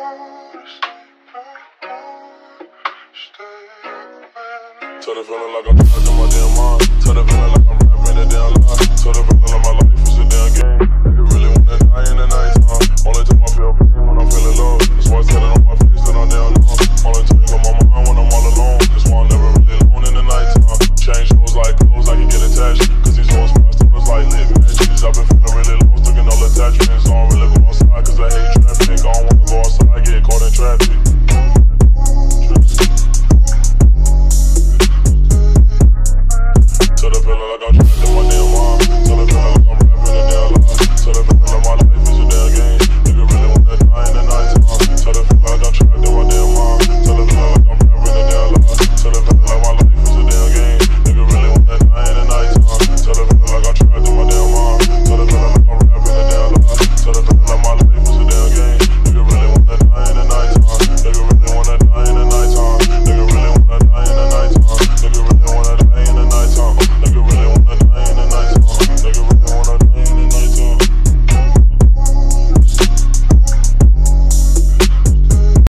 Tell the feeling like I'm trapped in my damn mind. Tell the feeling like I'm.